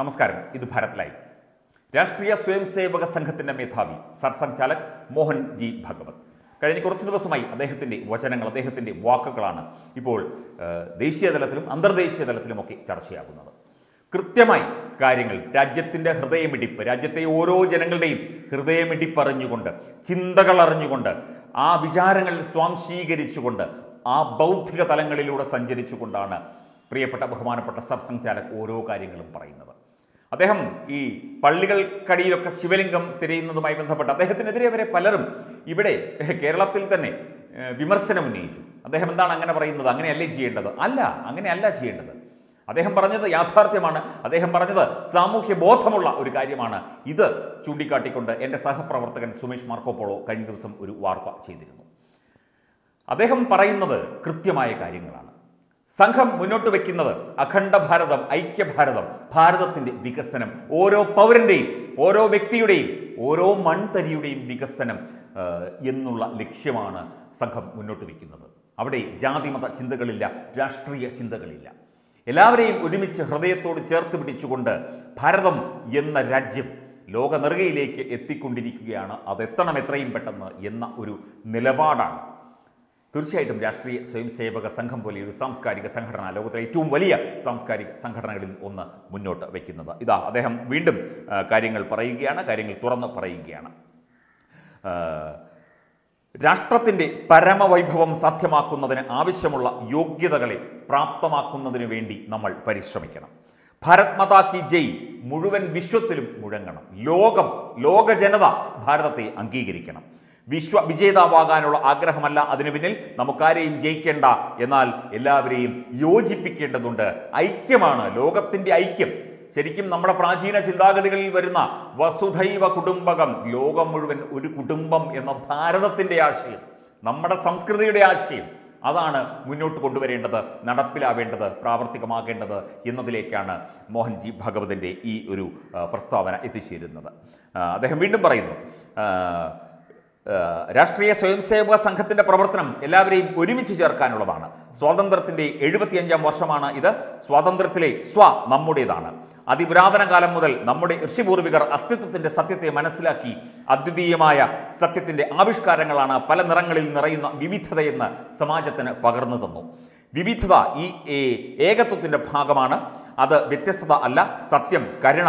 നമസ്കാരം. ഇത് ഭാരത് ലൈവ്. രാഷ്ട്രീയ സ്വയം സേവക സംഘത്തിന്റെ മേധാവി സർസംഘാലക് മോഹൻ ജി ഭഗവത്. കഴിഞ്ഞ കുറച്ച് ദിവസമായി അദ്ദേഹത്തിന്റെ വചനങ്ങൾ അദ്ദേഹത്തിന്റെ വാക്കുകളാണ് ഇപ്പോൾ ദേശീയ തലത്തിലും അന്തർദേശീയ തലത്തിലുമൊക്കെ ചർച്ചയാകുന്നത്. കൃത്യമായി കാര്യങ്ങൾ രാജ്യത്തിന്റെ ഹൃദയമിടിപ്പ് രാജ്യത്തെ ഓരോ ജനങ്ങളുടെയും ഹൃദയമിടിപ്പ് അറിഞ്ഞുകൊണ്ട് ചിന്തകൾ അറിഞ്ഞുകൊണ്ട് ആ വിചാരങ്ങളിൽ സ്വാംശീകരിച്ചുകൊണ്ട് ആ ബൗദ്ധിക തലങ്ങളിലൂടെ സഞ്ചരിച്ചുകൊണ്ടാണ് പ്രിയപ്പെട്ട ബഹുമാനപ്പെട്ട സർസംഘാലക് ഓരോ കാര്യങ്ങളും പറയുന്നത്. അദ്ദേഹം ഈ പള്ളികൾക്കടിയിലൊക്കെ ശിവലിംഗം തിരയുന്നതുമായി ബന്ധപ്പെട്ട് അദ്ദേഹത്തിനെതിരെ വരെ പലരും ഇവിടെ കേരളത്തിൽ തന്നെ വിമർശനം ഉന്നയിച്ചു. അദ്ദേഹം എന്താണ് അങ്ങനെ പറയുന്നത്? അങ്ങനെയല്ലേ ചെയ്യേണ്ടത്? അല്ല അങ്ങനെയല്ല ചെയ്യേണ്ടത്. അദ്ദേഹം പറഞ്ഞത് യാഥാർത്ഥ്യമാണ്. അദ്ദേഹം പറഞ്ഞത് സാമൂഹ്യ ബോധമുള്ള ഒരു കാര്യമാണ്. ഇത് ചൂണ്ടിക്കാട്ടിക്കൊണ്ട് എന്റെ സഹപ്രവർത്തകൻ സുമേഷ് മാർക്കോപ്പോളോ കഴിഞ്ഞ ദിവസം ഒരു വാർത്ത ചെയ്തിരുന്നു. അദ്ദേഹം പറയുന്നത് കൃത്യമായ കാര്യങ്ങളാണ്. സംഘം മുന്നോട്ട് വയ്ക്കുന്നത് അഖണ്ഡ ഭാരതം ഐക്യഭാരതം ഭാരതത്തിന്റെ വികസനം. ഓരോ പൗരന്റെയും ഓരോ വ്യക്തിയുടെയും ഓരോ മൺതരിയുടെയും വികസനം എന്നുള്ള ലക്ഷ്യമാണ് സംഘം മുന്നോട്ട് വയ്ക്കുന്നത് അവിടെ ജാതിമത ചിന്തകളില്ല രാഷ്ട്രീയ ചിന്തകളില്ല. എല്ലാവരെയും ഒരുമിച്ച് ഹൃദയത്തോട് ചേർത്ത് പിടിച്ചുകൊണ്ട് ഭാരതം എന്ന രാജ്യം ലോകനെറുകയിലേക്ക് എത്തിക്കൊണ്ടിരിക്കുകയാണ്. അതെത്തണം എത്രയും പെട്ടെന്ന് എന്ന ഒരു നിലപാടാണ് തീർച്ചയായിട്ടും രാഷ്ട്രീയ സ്വയം സേവക സംഘം പോലെ ഒരു സാംസ്കാരിക സംഘടന ലോകത്തിലെ ഏറ്റവും വലിയ സാംസ്കാരിക സംഘടനകളിൽ ഒന്ന് മുന്നോട്ട് വയ്ക്കുന്നത്. ഇതാ അദ്ദേഹം വീണ്ടും കാര്യങ്ങൾ പറയുകയാണ് കാര്യങ്ങൾ തുറന്ന് പറയുകയാണ്. രാഷ്ട്രത്തിന്റെ പരമവൈഭവം സാധ്യമാക്കുന്നതിന് ആവശ്യമുള്ള യോഗ്യതകളെ പ്രാപ്തമാക്കുന്നതിന് വേണ്ടി നമ്മൾ പരിശ്രമിക്കണം. ഭാരത് മതാ കി ജയ് മുഴുവൻ വിശ്വത്തിലും മുഴങ്ങണം. ലോകം ലോക ജനത ഭാരതത്തെ അംഗീകരിക്കണം. വിശ്വ വിജേതാവാകാനുള്ള ആഗ്രഹമല്ല. അതിനു പിന്നിൽ നമുക്കാരെയും ജയിക്കേണ്ട. എന്നാൽ എല്ലാവരെയും യോജിപ്പിക്കേണ്ടതുണ്ട്. ഐക്യമാണ്. ലോകത്തിന്റെ ഐക്യം. ശരിക്കും നമ്മുടെ പ്രാചീന ചിന്താഗതികളിൽ വരുന്ന വസുധൈവ കുടുംബകം ലോകം മുഴുവൻ ഒരു കുടുംബം എന്ന ഭാരതത്തിന്റെ ആശയം നമ്മുടെ സംസ്കൃതിയുടെ ആശയം അതാണ് മുന്നോട്ട് കൊണ്ടുവരേണ്ടത് നടപ്പിലാവേണ്ടത് പ്രാവർത്തികമാക്കേണ്ടത് എന്നതിലേക്കാണ് മോഹൻജി ഭഗവതിന്റെ ഈ ഒരു പ്രസ്താവന എത്തിച്ചേരുന്നത്. അദ്ദേഹം വീണ്ടും പറയുന്നു രാഷ്ട്രീയ സ്വയംസേവക സംഘത്തിന്റെ പ്രവർത്തനം എല്ലാവരെയും ഒരുമിച്ച് ചേർക്കാനുള്ളതാണ്. സ്വാതന്ത്ര്യത്തിന്റെ എഴുപത്തിയഞ്ചാം വർഷമാണ് ഇത്. സ്വാതന്ത്ര്യത്തിലെ സ്വ നമ്മുടേതാണ്. അതിപുരാതന കാലം മുതൽ നമ്മുടെ ഋഷിപൂർവികർ അസ്തിത്വത്തിന്റെ സത്യത്തെ മനസ്സിലാക്കി അദ്വിതീയമായ സത്യത്തിന്റെ ആവിഷ്കാരങ്ങളാണ് പല നിറങ്ങളിൽ നിറയുന്ന വിവിധതയെന്ന് സമാജത്തിന് പകർന്നു തന്നു. വിവിധത ഈ ഏകത്വത്തിന്റെ ഭാഗമാണ്. അത് വ്യത്യസ്തത അല്ല സത്യം കരുണ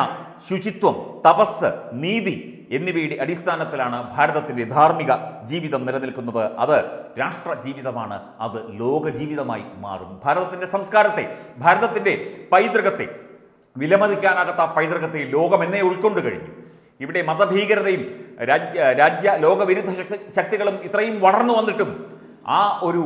ശുചിത്വം തപസ് നീതി എന്നിവയുടെ അടിസ്ഥാനത്തിലാണ് ഭാരതത്തിന്റെ ധാർമ്മിക ജീവിതം നിലനിൽക്കുന്നത്. അത് രാഷ്ട്ര ജീവിതമാണ് അത് ലോക ജീവിതമായി മാറും. ഭാരതത്തിന്റെ സംസ്കാരത്തെ ഭാരതത്തിന്റെ പൈതൃകത്തെ വിലമതിക്കാനാകാത്ത പൈതൃകത്തെ ലോകം എന്നേ ഉൾക്കൊണ്ടു കഴിഞ്ഞു. ഇവിടെ മതഭീകരതയും രാജ്യ രാജ്യ ലോകവിരുദ്ധ ശക്തി ശക്തികളും ഇത്രയും വളർന്നു വന്നിട്ടും ആ ഒരു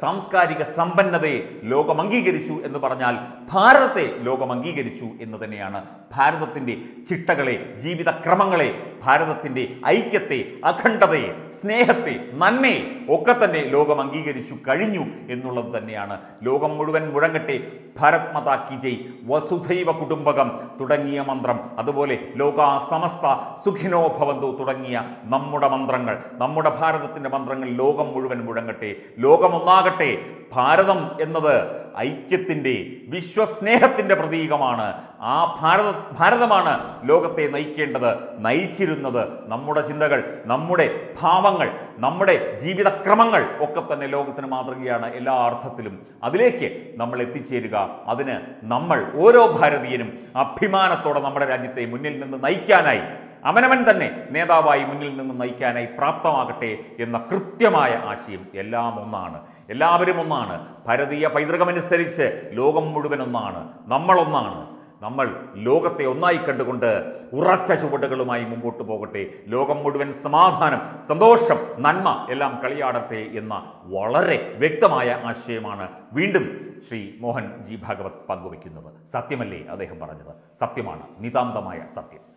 സാംസ്കാരിക സമ്പന്നതയെ ലോകം അംഗീകരിച്ചു എന്ന് പറഞ്ഞാൽ ഭാരതത്തെ ലോകം അംഗീകരിച്ചു എന്ന് തന്നെയാണ് ഭാരതത്തിന്റെ ചിട്ടകളെ ജീവിതക്രമങ്ങളെ ഭാരതത്തിന്റെ ഐക്യത്തെ അഖണ്ഡതയെ സ്നേഹത്തെ നന്മയെ ഒക്കെ തന്നെ ലോകം അംഗീകരിച്ചു കഴിഞ്ഞു എന്നുള്ളത് തന്നെയാണ്. ലോകം മുഴുവൻ മുഴങ്ങട്ടെ. ഭാരത് മാതാ കി ജയ്. വസുധൈവ കുടുംബകം തുടങ്ങിയ മന്ത്രം. അതുപോലെ ലോക സമസ്ത സുഖിനോ ഭവന്തു തുടങ്ങിയ നമ്മുടെ മന്ത്രങ്ങൾ. നമ്മുടെ ഭാരതത്തിന്റെ മന്ത്രങ്ങൾ ലോകം മുഴുവൻ മുഴങ്ങട്ടെ. ലോകമൊന്നാകട്ടെ. ഭാരതം എന്നത് ഐക്യത്തിന്റെ വിശ്വസ്നേഹത്തിന്റെ പ്രതീകമാണ്. ആ ഭാരത ഭാരതമാണ് ലോകത്തെ നയിക്കേണ്ടത് നയിച്ചിരുന്നത് നമ്മുടെ ചിന്തകൾ നമ്മുടെ ഭാവങ്ങൾ നമ്മുടെ ജീവിതക്രമങ്ങൾ ഒക്കെ തന്നെ ലോകത്തിന് മാതൃകയാണ് എല്ലാ അർത്ഥത്തിലും. അതിലേക്ക് നമ്മൾ എത്തിച്ചേരുക. അതിന് നമ്മൾ ഓരോ ഭാരതീയനും അഭിമാനത്തോടെ നമ്മുടെ രാജ്യത്തെ മുന്നിൽ നിന്ന് നയിക്കാനായി അവനവൻ തന്നെ നേതാവായി മുന്നിൽ നിന്ന് നയിക്കാനായി പ്രാപ്തമാകട്ടെ എന്ന കൃത്യമായ ആശയം എല്ലാം ഒന്നാണ്. എല്ലാവരും ഒന്നാണ്. ഭാരതീയ പൈതൃകമനുസരിച്ച് ലോകം മുഴുവൻ ഒന്നാണ്. നമ്മളൊന്നാണ്. നമ്മൾ ലോകത്തെ ഒന്നായി കണ്ടുകൊണ്ട് ഉറച്ച ചുവടുകളുമായി മുമ്പോട്ട് പോകട്ടെ. ലോകം മുഴുവൻ സമാധാനം സന്തോഷം നന്മ എല്ലാം കളിയാടട്ടെ എന്ന വളരെ വ്യക്തമായ ആശയമാണ് വീണ്ടും ശ്രീ മോഹൻ ജി ഭാഗവത് പങ്കുവയ്ക്കുന്നത്. സത്യമല്ലേ അദ്ദേഹം പറഞ്ഞത്? സത്യമാണ്. നിതാന്തമായ സത്യം.